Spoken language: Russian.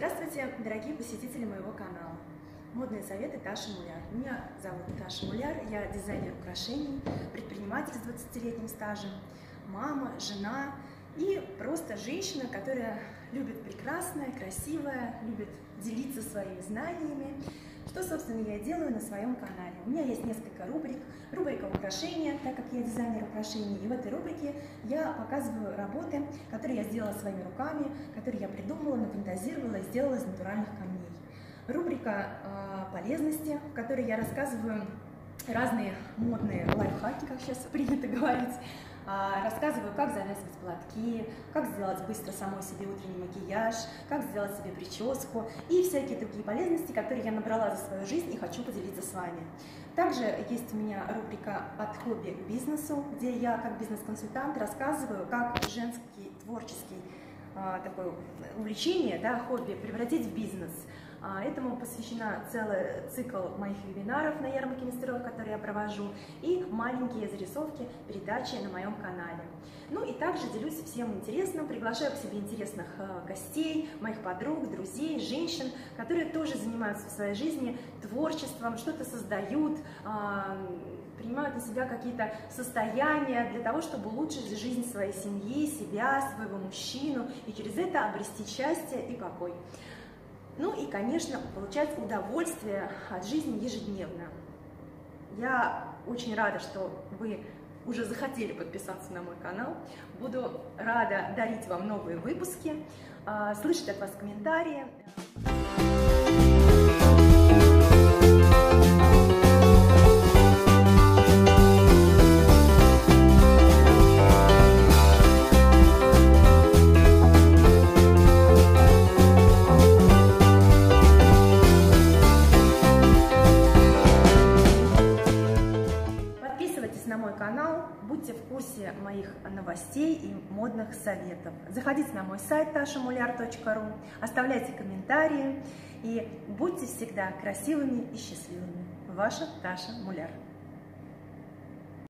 Здравствуйте, дорогие посетители моего канала. Модные советы Таша Муляр. Меня зовут Таша Муляр, я дизайнер украшений, предприниматель с 20-летним стажем, мама, жена и просто женщина, которая любит прекрасное, красивое, любит делиться своими знаниями что, собственно, я делаю на своем канале. У меня есть несколько рубрик. Рубрика украшения, так как я дизайнер украшений. И в этой рубрике я показываю работы, которые я сделала своими руками, которые я придумала, нафантазировала сделала из натуральных камней. Рубрика э, полезности, в которой я рассказываю разные модные лайфхаки, как сейчас принято говорить, а, рассказываю, как завязывать платки, как сделать быстро самой себе утренний макияж, как сделать себе прическу и всякие другие полезности, которые я набрала за свою жизнь и хочу поделиться с вами. Также есть у меня рубрика «От хобби к бизнесу», где я как бизнес-консультант рассказываю, как женский творческий такое увлечение, да, хобби превратить в бизнес – а, этому посвящена целый цикл моих вебинаров на ярмарке мастеров, которые я провожу, и маленькие зарисовки, передачи на моем канале. Ну и также делюсь всем интересным, приглашаю к себе интересных э, гостей, моих подруг, друзей, женщин, которые тоже занимаются в своей жизни творчеством, что-то создают, а, принимают на себя какие-то состояния для того, чтобы улучшить жизнь своей семьи, себя, своего мужчину и через это обрести счастье и покой. Ну и, конечно, получать удовольствие от жизни ежедневно. Я очень рада, что вы уже захотели подписаться на мой канал. Буду рада дарить вам новые выпуски, а, слышать от вас комментарии. Канал, будьте в курсе моих новостей и модных советов. Заходите на мой сайт tashamulyar.ru, оставляйте комментарии и будьте всегда красивыми и счастливыми. Ваша Таша Муляр.